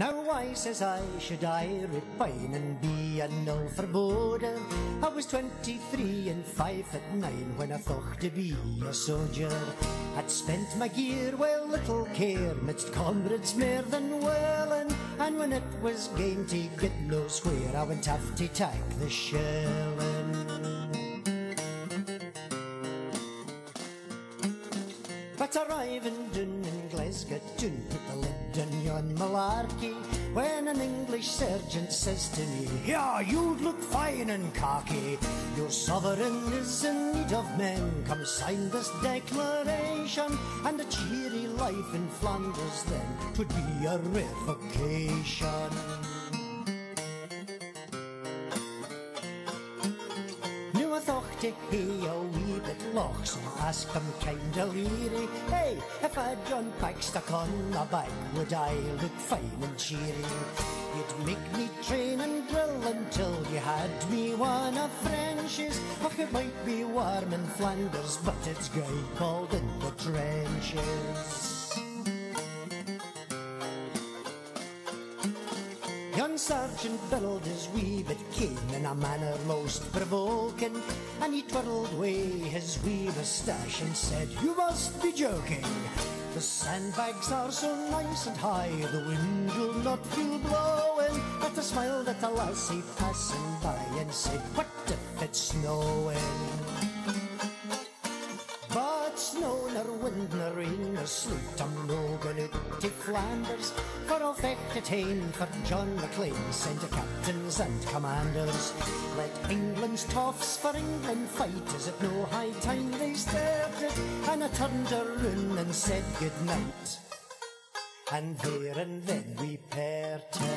Now why, says I, should I repine and be a null foreboding? I was twenty-three and five foot nine when I thought to be a soldier. I'd spent my gear well little care midst comrades more than well and, when it was game to get no square I went have to take the shelling. Arriving in Glasgow Toon put the lid on yon malarkey. When an English sergeant says to me Yeah, you'd look fine and khaki. Your sovereign is in need of men. Come sign this declaration. And a cheery life in Flanders then Twould be a rare to hey a wee bit so I asked him kinda leery, Hey, if I'd John Pack stuck on my back, would I look fine and cheery? You'd make me train and drill until you had me one of French's. Och, it might be warm in Flanders, but it's great cold in the trenches. Sergeant billed his wee bit keen in a manner most provoking, and he twirled away his wee moustache and said, You must be joking. The sandbags are so nice and high, the wind will not feel blowing. But I smiled at the lassie passing by and said, What if it's snowing? Out to Flanders For I'll fecht for John Maclean Send to captains and commanders. Let England's toffs for England fight Is it no high time they started And I turned around and said good night. And there and then we parted